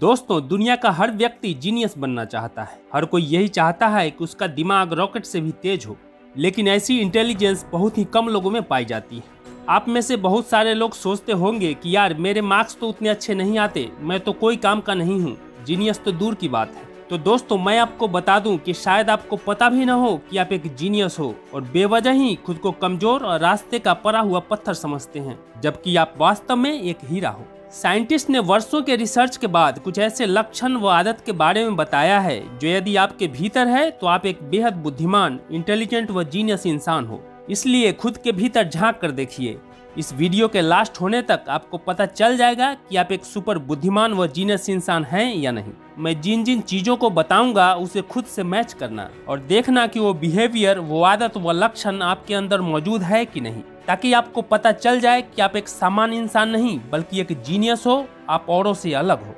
दोस्तों, दुनिया का हर व्यक्ति जीनियस बनना चाहता है। हर कोई यही चाहता है कि उसका दिमाग रॉकेट से भी तेज हो। लेकिन ऐसी इंटेलिजेंस बहुत ही कम लोगों में पाई जाती है। आप में से बहुत सारे लोग सोचते होंगे कि यार, मेरे मार्क्स तो उतने अच्छे नहीं आते, मैं तो कोई काम का नहीं हूँ। जीनियस तो दूर की बात है। तो दोस्तों, मैं आपको बता दूँ कि शायद आपको पता भी न हो कि आप एक जीनियस हो और बेवजह ही खुद को कमज़ोर और रास्ते का पड़ा हुआ पत्थर समझते हैं, जबकि आप वास्तव में एक हीरा हो। साइंटिस्ट ने वर्षों के रिसर्च के बाद कुछ ऐसे लक्षण व आदत के बारे में बताया है, जो यदि आपके भीतर है तो आप एक बेहद बुद्धिमान इंटेलिजेंट व जीनियस इंसान हो। इसलिए खुद के भीतर झाँक कर देखिए। इस वीडियो के लास्ट होने तक आपको पता चल जाएगा कि आप एक सुपर बुद्धिमान व जीनियस इंसान हैं या नहीं। मैं जिन जिन चीज़ों को बताऊँगा, उसे खुद से मैच करना और देखना कि वो बिहेवियर वो आदत, व लक्षण आपके अंदर मौजूद है कि नहीं, ताकि आपको पता चल जाए कि आप एक सामान्य इंसान नहीं, बल्कि एक जीनियस हो, आप औरों से अलग हो।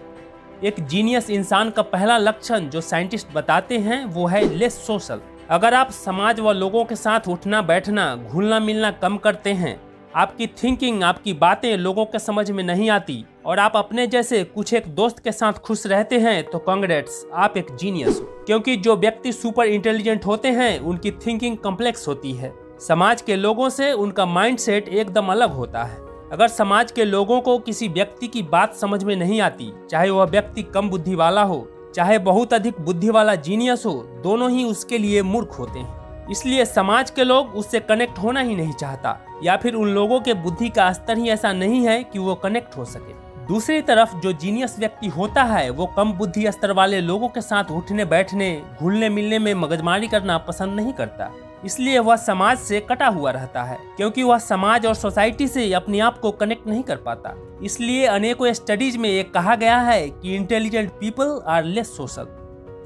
एक जीनियस इंसान का पहला लक्षण जो साइंटिस्ट बताते हैं, वो है लेस सोशल अगर आप समाज व लोगों के साथ उठना बैठना घुलना मिलना कम करते हैं आपकी थिंकिंग आपकी बातें लोगों के समझ में नहीं आती और आप अपने जैसे कुछ एक दोस्त के साथ खुश रहते हैं तो कांग्रेट्स आप एक जीनियस हो। क्योंकि जो व्यक्ति सुपर इंटेलिजेंट होते हैं, उनकी थिंकिंग कम्प्लेक्स होती है। समाज के लोगों से उनका माइंडसेट एकदम अलग होता है। अगर समाज के लोगों को किसी व्यक्ति की बात समझ में नहीं आती, चाहे वह व्यक्ति कम बुद्धि वाला हो, चाहे बहुत अधिक बुद्धि वाला जीनियस हो, दोनों ही उसके लिए मूर्ख होते हैं। इसलिए समाज के लोग उससे कनेक्ट होना ही नहीं चाहता, या फिर उन लोगों के बुद्धि का स्तर ही ऐसा नहीं है कि वो कनेक्ट हो सके। दूसरी तरफ़, जो जीनियस व्यक्ति होता है, वो कम बुद्धि स्तर वाले लोगों के साथ उठने, बैठने, घुलने, मिलने में मगजमारी करना पसंद नहीं करता। इसलिए वह समाज से कटा हुआ रहता है, क्योंकि वह समाज और सोसाइटी से अपने आप को कनेक्ट नहीं कर पाता। इसलिए अनेकों स्टडीज़ में ये कहा गया है कि intelligent people are less social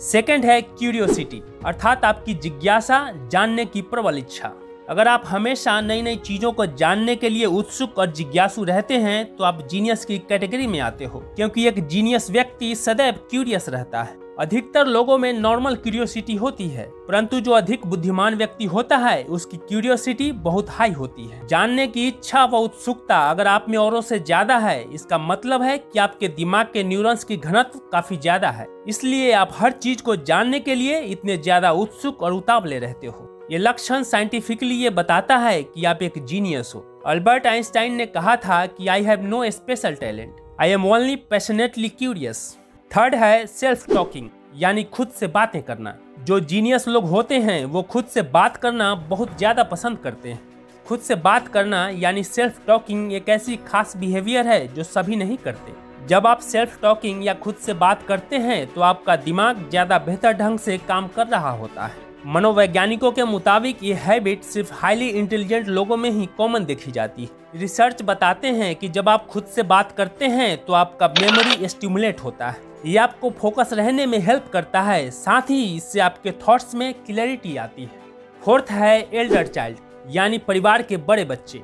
second है क्यूरियोसिटी अर्थात आपकी जिज्ञासा जानने की प्रबल इच्छा। अगर आप हमेशा नई नई चीज़ों को जानने के लिए उत्सुक और जिज्ञासु रहते हैं तो आप जीनियस की कैटेगरी में आते हो, क्योंकि एक जीनियस व्यक्ति सदैव क्यूरियस रहता है। अधिकतर लोगों में नॉर्मल क्यूरियोसिटी होती है, परंतु जो अधिक बुद्धिमान व्यक्ति होता है, उसकी क्यूरियोसिटी बहुत हाई होती है। जानने की इच्छा व उत्सुकता अगर आप में औरों से ज़्यादा है, इसका मतलब है कि आपके दिमाग के न्यूरॉन्स की घनत्व काफ़ी ज़्यादा है। इसलिए आप हर चीज़ को जानने के लिए इतने ज़्यादा उत्सुक और उतावले रहते हो। ये लक्षण साइंटिफिकली ये बताता है कि आप एक जीनियस हो। अल्बर्ट आइंस्टाइन ने कहा था कि I have no special talent I am only passionately curious third है सेल्फ टॉकिंग यानी खुद से बातें करना। जो जीनियस लोग होते हैं, वो खुद से बात करना बहुत ज़्यादा पसंद करते हैं। खुद से बात करना, यानी सेल्फ टॉकिंग एक ऐसी खास बिहेवियर है जो सभी नहीं करते। जब आप सेल्फ टॉकिंग या खुद से बात करते हैं तो आपका दिमाग ज़्यादा बेहतर ढंग से काम कर रहा होता है। मनोवैज्ञानिकों के मुताबिक, ये हैबिट सिर्फ़ हाईली इंटेलिजेंट लोगों में ही कॉमन देखी जाती है। रिसर्च बताते हैं कि जब आप खुद से बात करते हैं तो आपका मेमोरी स्टिमुलेट होता है। ये आपको फोकस रहने में हेल्प करता है, साथ ही इससे आपके थॉट्स में क्लैरिटी आती है। फोर्थ है एल्डर चाइल्ड यानी परिवार के बड़े बच्चे।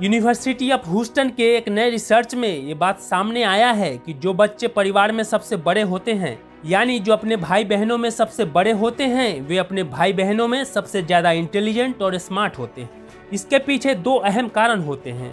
यूनिवर्सिटी ऑफ़ ह्यूस्टन के एक नए रिसर्च में ये बात सामने आया है कि जो बच्चे परिवार में सबसे बड़े होते हैं यानी जो अपने भाई बहनों में सबसे बड़े होते हैं, वे अपने भाई बहनों में सबसे ज़्यादा इंटेलिजेंट और स्मार्ट होते हैं। इसके पीछे दो अहम कारण होते हैं।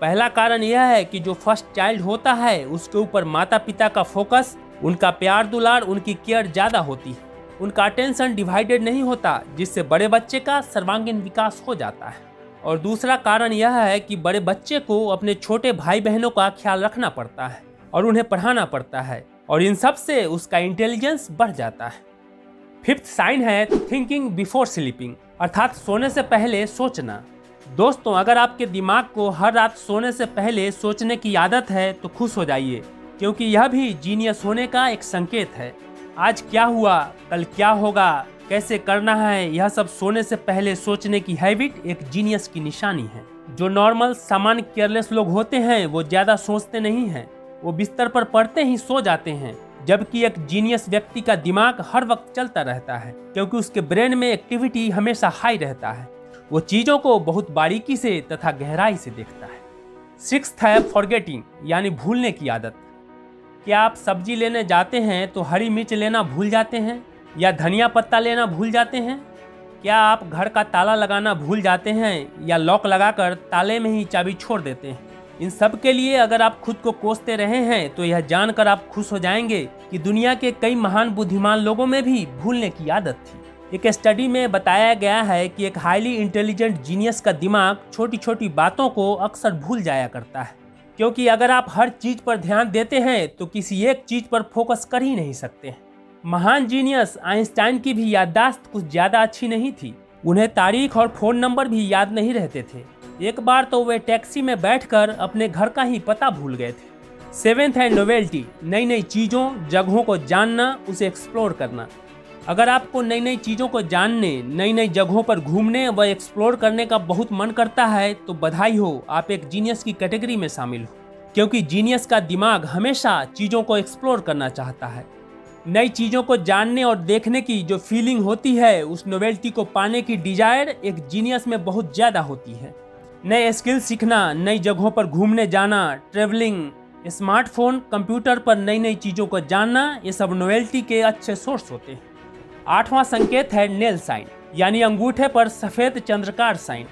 पहला कारण यह है कि जो फ़र्स्ट चाइल्ड होता है, उसके ऊपर माता पिता का फोकस उनका प्यार दुलार, उनकी केयर ज़्यादा होती है। उनका अटेंशन डिवाइडेड नहीं होता, जिससे बड़े बच्चे का सर्वांगीण विकास हो जाता है। और दूसरा कारण यह है कि बड़े बच्चे को अपने छोटे भाई बहनों का ख्याल रखना पड़ता है और उन्हें पढ़ाना पड़ता है। और इन सबसे उसका इंटेलिजेंस बढ़ जाता है। फिफ्थ साइन है थिंकिंग बिफोर स्लीपिंग अर्थात सोने से पहले सोचना। दोस्तों, अगर आपके दिमाग को हर रात सोने से पहले सोचने की आदत है तो खुश हो जाइए, क्योंकि यह भी जीनियस होने का एक संकेत है। आज क्या हुआ, कल क्या होगा, कैसे करना है, यह सब सोने से पहले सोचने की हैबिट एक जीनियस की निशानी है। जो नॉर्मल सामान्य केयरलेस लोग होते हैं, वो ज़्यादा सोचते नहीं हैं। वो बिस्तर पर पड़ते ही सो जाते हैं, जबकि एक जीनियस व्यक्ति का दिमाग हर वक्त चलता रहता है, क्योंकि उसके ब्रेन में एक्टिविटी हमेशा हाई रहता है। वो चीज़ों को बहुत बारीकी से तथा गहराई से देखता है। सिक्स है फॉरगेटिंग यानी भूलने की आदत। क्या आप सब्ज़ी लेने जाते हैं तो हरी मिर्च लेना भूल जाते हैं, या धनिया पत्ता लेना भूल जाते हैं? क्या आप घर का ताला लगाना भूल जाते हैं, या लॉक लगाकर ताले में ही चाबी छोड़ देते हैं? इन सब के लिए अगर आप खुद को कोसते रहे हैं तो यह जानकर आप खुश हो जाएँगे कि दुनिया के कई महान बुद्धिमान लोगों में भी भूलने की आदत थी। एक स्टडी में बताया गया है कि एक हाईली इंटेलिजेंट जीनियस का दिमाग छोटी छोटी बातों को अक्सर भूल जाया करता है। क्योंकि अगर आप हर चीज़ पर ध्यान देते हैं तो किसी एक चीज़ पर फोकस कर ही नहीं सकते महान जीनियस आइंस्टाइन की भी याददाश्त कुछ ज़्यादा अच्छी नहीं थी। उन्हें तारीख और फ़ोन नंबर भी याद नहीं रहते थे। एक बार तो वे टैक्सी में बैठकर अपने घर का ही पता भूल गए थे। सेवेंथ है नोवेल्टी नई नई चीज़ों, जगहों को जानना, उसे एक्सप्लोर करना। अगर आपको नई नई चीज़ों को जानने नई नई जगहों पर घूमने व एक्सप्लोर करने का बहुत मन करता है तो बधाई हो, आप एक जीनियस की कैटेगरी में शामिल हो। क्योंकि जीनियस का दिमाग हमेशा चीज़ों को एक्सप्लोर करना चाहता है। नई चीज़ों को जानने और देखने की जो फीलिंग होती है, उस नोवेल्टी को पाने की डिज़ायर एक जीनियस में बहुत ज़्यादा होती है। नए स्किल सीखना, नई जगहों पर घूमने जाना ट्रेवलिंग स्मार्टफ़ोन कंप्यूटर पर नई नई चीज़ों को जानना, ये सब नोवेल्टी के अच्छे सोर्स होते हैं। आठवां संकेत है नेल साइन यानी अंगूठे पर सफ़ेद चंद्रकार साइन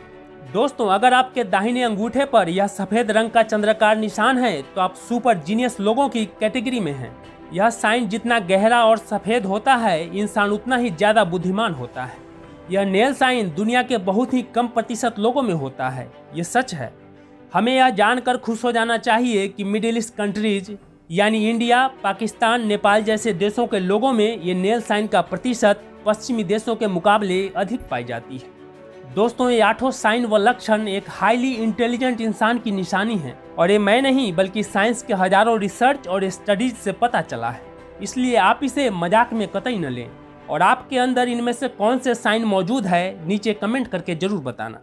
दोस्तों, अगर आपके दाहिने अंगूठे पर यह सफ़ेद रंग का चंद्रकार निशान है तो आप सुपर जीनियस लोगों की कैटेगरी में हैं। यह साइन जितना गहरा और सफ़ेद होता है, इंसान उतना ही ज़्यादा बुद्धिमान होता है। यह नेल साइन दुनिया के बहुत ही कम प्रतिशत लोगों में होता है। ये सच है। हमें यह जानकर खुश हो जाना चाहिए कि मिडिल ईस्ट कंट्रीज़, यानी इंडिया, पाकिस्तान, नेपाल जैसे देशों के लोगों में ये नेल साइन का प्रतिशत पश्चिमी देशों के मुकाबले अधिक पाई जाती है। दोस्तों, ये आठों साइन व लक्षण एक हाईली इंटेलिजेंट इंसान की निशानी है और ये मैं नहीं, बल्कि साइंस के हज़ारों रिसर्च और स्टडीज़ से पता चला है। इसलिए आप इसे मज़ाक में कतई न लें। और आपके अंदर इनमें से कौन से साइन मौजूद है, नीचे कमेंट करके ज़रूर बताना।